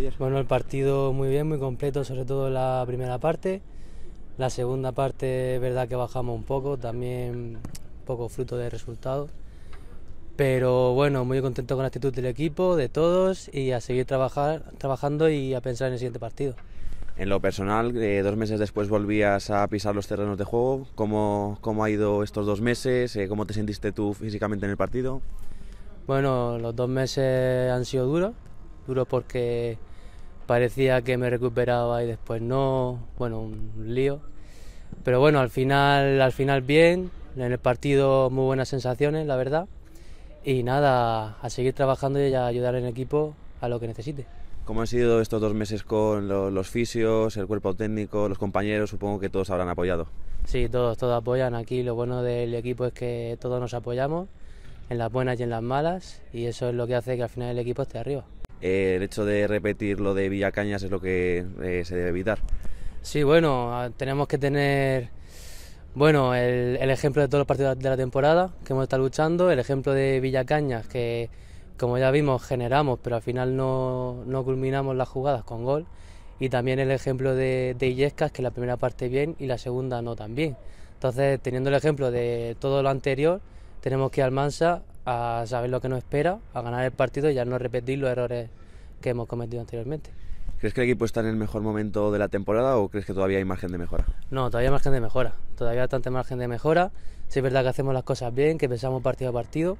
ayer? Bueno, el partido muy bien, muy completo, sobre todo la primera parte. La segunda parte, es verdad que bajamos un poco, también un poco fruto de resultados. Pero bueno, muy contento con la actitud del equipo, de todos, y a seguir trabajar, trabajando y a pensar en el siguiente partido. En lo personal, eh, dos meses después volvías a pisar los terrenos de juego. ¿Cómo, cómo ha ido estos dos meses? Eh, ¿Cómo te sentiste tú físicamente en el partido? Bueno, los dos meses han sido duros, duros porque parecía que me recuperaba y después no, bueno, un lío. Pero bueno, al final, al final bien, en el partido muy buenas sensaciones, la verdad. Y nada, a seguir trabajando y a ayudar en equipo a lo que necesite. ¿Cómo han sido estos dos meses con lo- los fisios, el cuerpo técnico, los compañeros? Supongo que todos habrán apoyado. Sí, todos, todos apoyan. Aquí lo bueno del equipo es que todos nos apoyamos, en las buenas y en las malas, y eso es lo que hace que al final el equipo esté arriba. Eh, el hecho de repetir lo de Villacañas es lo que eh, se debe evitar. Sí, bueno, ah, tenemos que tener bueno, el, ejemplo de todos los partidos de la temporada que hemos estado luchando, el ejemplo de Villacañas, que como ya vimos generamos, pero al final no, no culminamos las jugadas con gol, y también el ejemplo de, de Illescas, que la primera parte bien y la segunda no tan bien. Entonces, teniendo el ejemplo de todo lo anterior, tenemos que ir al Mansa a saber lo que nos espera, a ganar el partido y a no repetir los errores que hemos cometido anteriormente. ¿Crees que el equipo está en el mejor momento de la temporada o crees que todavía hay margen de mejora? No, todavía hay margen de mejora, todavía hay bastante margen de mejora. Sí es verdad que hacemos las cosas bien, que pensamos partido a partido,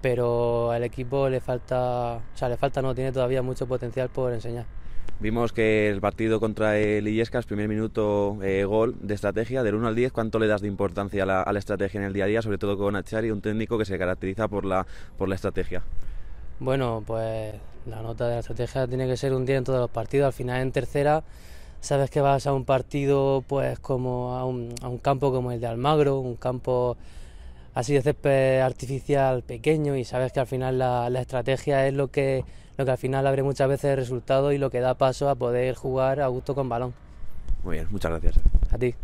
pero al equipo le falta, o sea, le falta no, tiene todavía mucho potencial por enseñar. Vimos que el partido contra el Illescas, primer minuto, eh, gol de estrategia, del 1 al 10, ¿cuánto le das de importancia a la, a la estrategia en el día a día, sobre todo con Achari, un técnico que se caracteriza por la, por la estrategia? Bueno, pues la nota de la estrategia tiene que ser un día en todos los partidos. Al final en tercera sabes que vas a un partido pues como a un, a un campo como el de Almagro, un campo así de césped artificial pequeño y sabes que al final la, la estrategia es lo que, lo que al final abre muchas veces el resultado y lo que da paso a poder jugar a gusto con balón. Muy bien, muchas gracias. A ti.